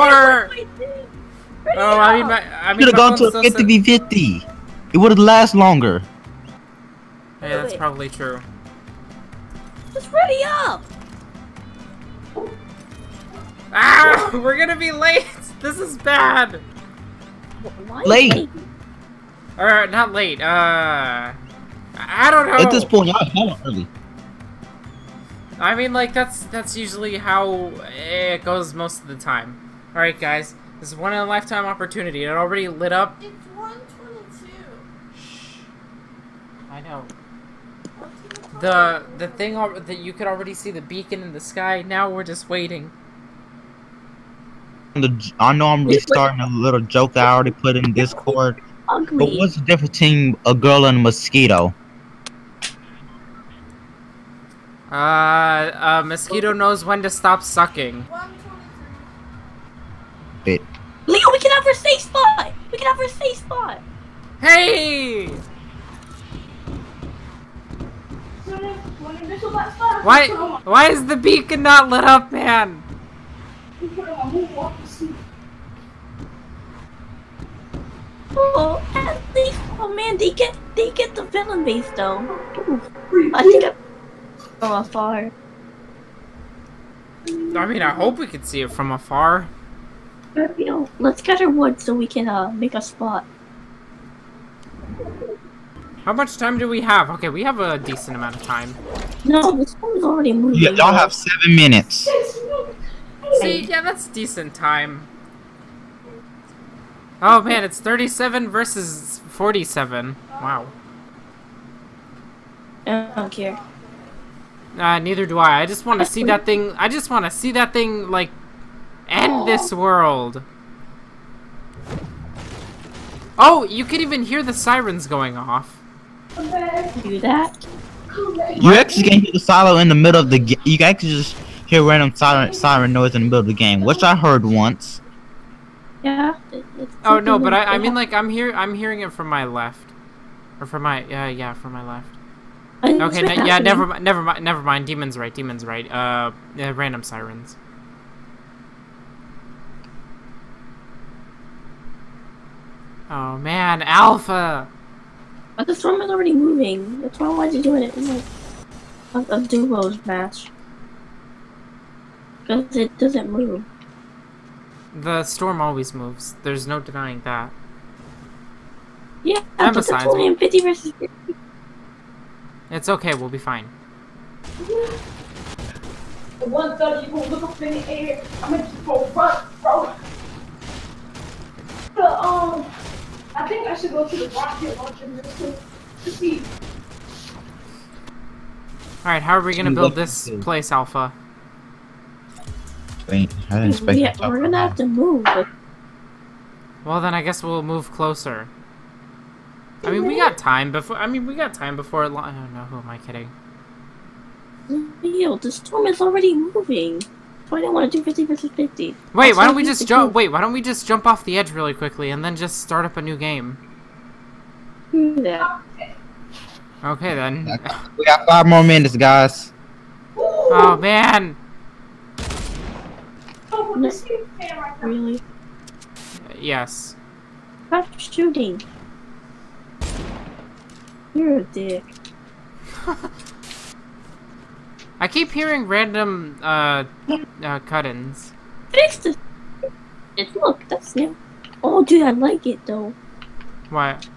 more. Oh, I mean, my, I mean, Should have gone to phone's a still 50 v 50. It would have last longer. set- Yeah, that's probably true. Just ready up. Ah, we're gonna be late. This is bad. Why Late. Or not late. Uh, I don't know. At this point, y'all hella early. I mean, like that's that's usually how it goes most of the time. All right, guys, this is one in a lifetime opportunity. It already lit up. It's 122. Shh. I know. The the thing that you could already see the beacon in the sky. Now we're just waiting. The- I know I'm restarting a little joke I already put in Discord. But what's the difference between a girl and a mosquito? Uh, uh, mosquito knows when to stop sucking. 123. It. Leo, we can have our safe spot. We can have our safe spot. Hey! Why why is the beacon not lit up, man? Oh, at least, oh man, they get they get the villain base though. I think I'm from afar. I mean, I hope we could see it from afar. But, let's gather wood so we can uh make a spot. How much time do we have? Okay, we have a decent amount of time. No, this one's already moving. Y- y'all have seven minutes. See, yeah, that's decent time. Oh man, it's 37 versus 47. Wow. I don't care. Uh, neither do I. I just want to see that thing. I just want to see that thing, like, end this world. Oh, you could even hear the sirens going off. Do that. You actually can hear the silo in the middle of the game. You can actually just hear random siren, siren noise in the middle of the game, which I heard once. Yeah. it's Oh no, but I, I mean like I'm here I'm hearing it from my left, or from my yeah yeah from my left. Okay, yeah, happening. never mind, never mind, never mind. Demon's right, demon's right. Uh, yeah, random sirens. Oh man, Alpha. But the storm is already moving. That's why I wanted to do it in like a, a duos match. Because it doesn't move. The storm always moves. There's no denying that. Yeah, And but that's besides, only in 50 versus 50. It's okay. We'll be fine. 130, you gonna look up in the air. I'm gonna just go run, bro. The, um, I think I should go to the rocket launcher to, to see. All right, how are we gonna build this place, Alpha? Wait, I didn't expect Yeah, you to talk we're gonna have to move. Well, then I guess we'll move closer. I mean, we got time before. I mean, we got time before. It I don't know. Who am I kidding? Leo, the storm is already moving. So I didn't want to do 50 versus 50. Wait, why don't we we just jump? Wait, why don't we just jump off the edge really quickly and then just start up a new game? Do that. Okay then. We got five more minutes, guys. Oh man. Oh, with the ceiling fan right. Really? Yes. Stop shooting. You're a dick. I keep hearing random uh, uh cut-ins. Fix this. It, look, that's new. Oh, dude, I like it though. What?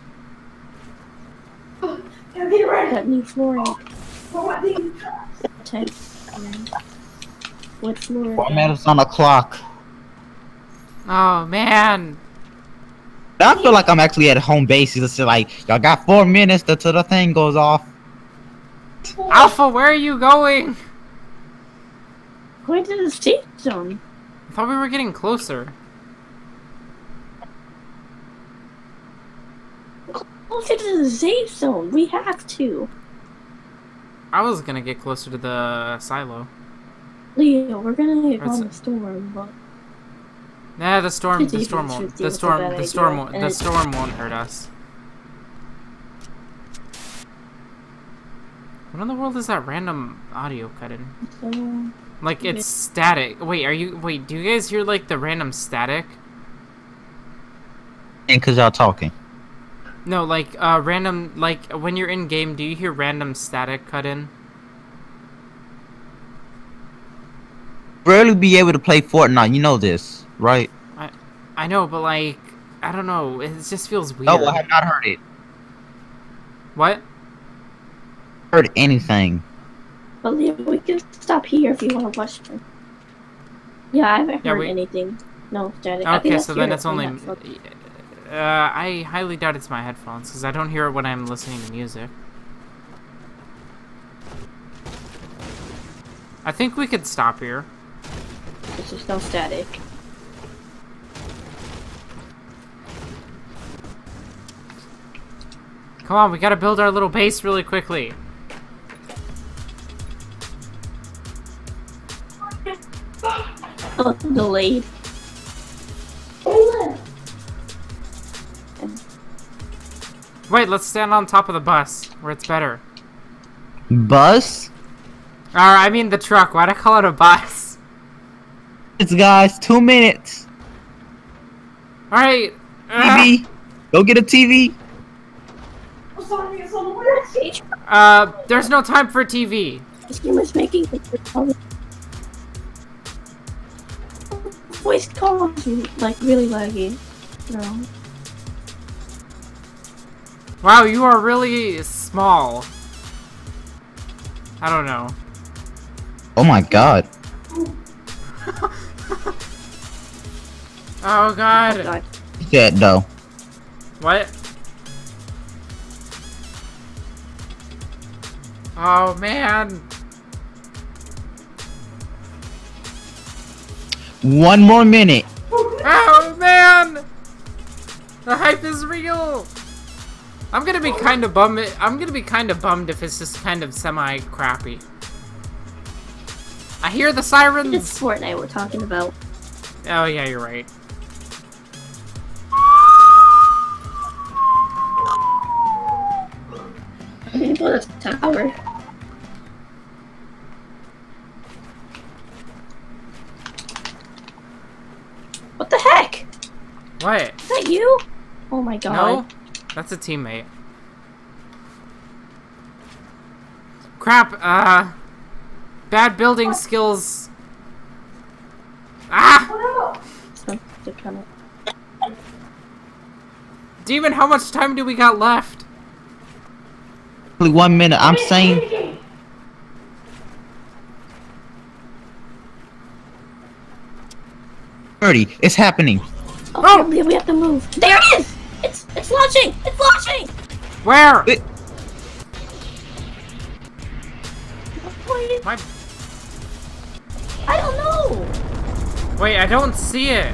Yeah, get ready. That new flooring For my thing. type. What floor? Four minutes on the clock. Oh man. I feel like I'm actually at home base. It's just like y'all got four minutes until the thing goes off. Alpha, where are you going? Going to the safe zone. I thought we were getting closer. Closer to the safe zone. We have to. I was gonna get closer to the silo. Leo, we're gonna get on the storm, but Nah, the storm, the storm won't, the storm, the storm, won't, the storm won't hurt us. What in the world is that random audio cut in? Like it's static. Wait, are you? Wait, do you guys hear like the random static? And cause y'all talking. No, like uh, random. Like when you're in game, do you hear random static cut in? Rarely be able to play Fortnite. You know this, right? I, I know, but like I don't know. It just feels weird. Oh, I have not heard it. What? Heard anything? But Leo, we can stop here if you want to watch. Yeah, I haven't Yeah, heard we- anything. No static. I think Okay, that's so then it's only. Uh, I highly doubt it's my headphones because I don't hear it when I'm listening to music. I think we could stop here. There's just no static. Come on, we gotta build our little base really quickly. Oh, delayed. Wait, let's stand on top of the bus where it's better. Bus? Or I mean the truck. Why'd I call it a bus? It's guys. Two minutes. All right. Uh, TV. Go get a TV. I'm sorry, it's on the way. Uh, there's no time for TV. This game is making voice calls like really laggy. No. Wow, you are really small. I don't know. Oh my god. Oh god. Oh, God. That though. What? Oh man. One more minute. Oh man. The hype is real. I'm gonna be kind of bummed. I'm gonna be kind of bummed if it's just kind of semi crappy. I hear the sirens! It's sirens. Fortnite we're talking about. Oh yeah, you're right. I'm gonna build a tower. What the heck? What? Is that you? Oh my god. No, that's a teammate. Crap. Uh, bad building skills. Ah, they're trying demon. How much time do we got left? Only one minute. I'm saying. Thirty. It's happening. Oh, we we have to move. There it is! It's it's launching! It's launching! Where? It- Wait, My. I don't know. Wait, I don't see it.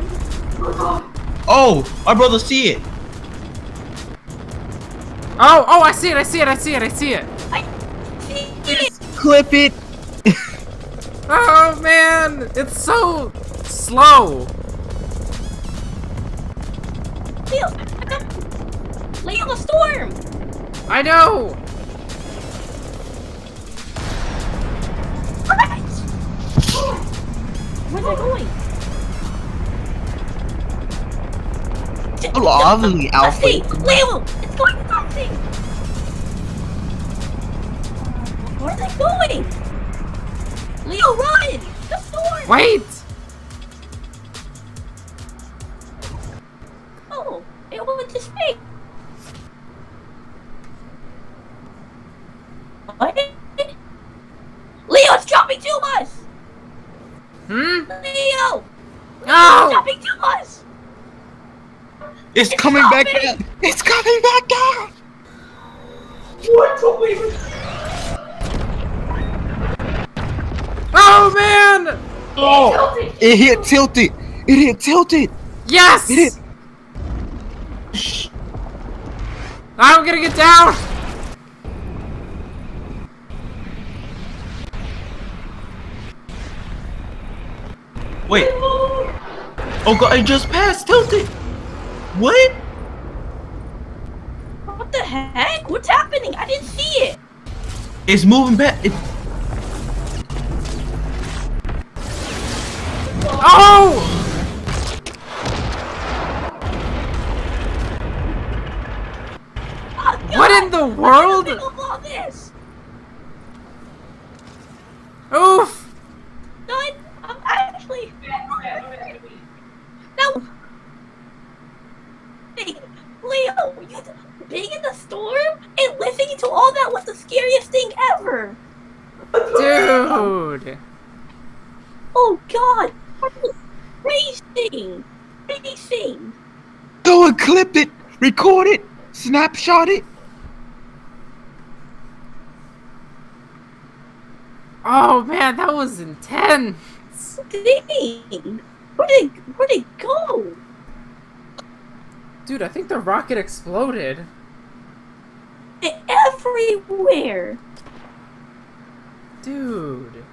Oh, my brother see it. Oh, oh, I see it. I see it. I see it. I see it. I see it. Clip it. Oh man, it's so slow. Leo, I got Leo storm. I know. What? Where's it going? Lovely Dusty, Alfred. Leo, it's going to Dusty. Where's it going? Leo, run! The storm. Wait. Hmm. Leo! It's No. dropping to us! It's It's coming back down. It's coming back down. What the we Oh man. Oh, it hit tilted. It hit tilted. Yes. It hit. I'm gonna get down. Wait. Oh god, I just passed tilted. What? What the heck? What's happening? I didn't see it! It's moving back. It... Oh! Oh, What in the world? Think of all this. Oof! No, I, I'm actually. No. Hey, Leo, you being in the storm and listening to all that was the scariest thing ever. Dude! Oh God, racing, racing. Go and clip it, record it, snapshot it. Oh man, that was intense! Dang, where did where did it go? Dude, I think the rocket exploded. Everywhere. Dude.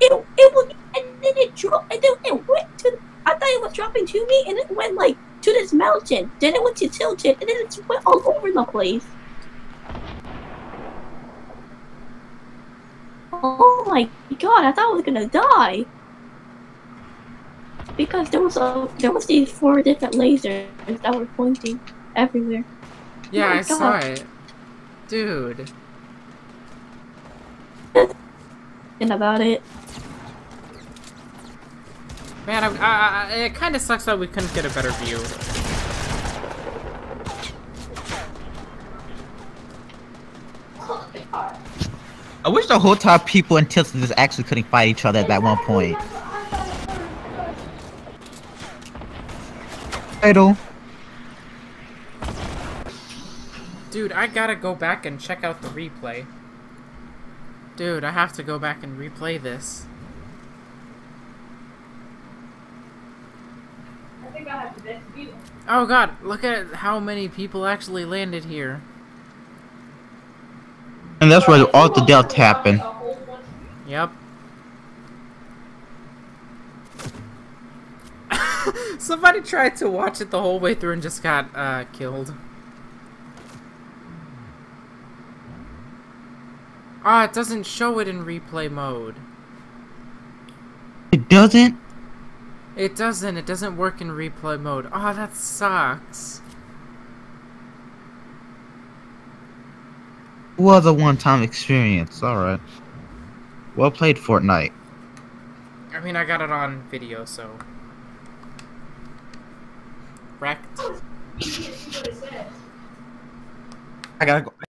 It it was and then it dropped and then it went to. I thought it was dropping to me and it went like to this mountain. Then it went to Tilted and then it went all over the place. Oh my god! I thought I was gonna die because there was a there was these four different lasers that were pointing everywhere. Yeah, oh my I saw it. Dude. And about it. Man, I, I, I, it kind of sucks that we couldn't get a better view. I wish the whole time people in Tilted just actually couldn't fight each other at that one point. Idle. Dude, I gotta go back and check out the replay. Dude, I have to go back and replay this. I think I have the best view. Oh god, look at how many people actually landed here. And that's where all the deaths happen. A whole bunch Yep. Somebody tried to watch it the whole way through and just got uh, killed. Ah, it doesn't show it in replay mode. It doesn't. It doesn't. It doesn't work in replay mode. Ah, that sucks. Was a one-time experience. All right. Well played, Fortnite. I mean, I got it on video, so. Wrecked. You can see what it says. I gotta go.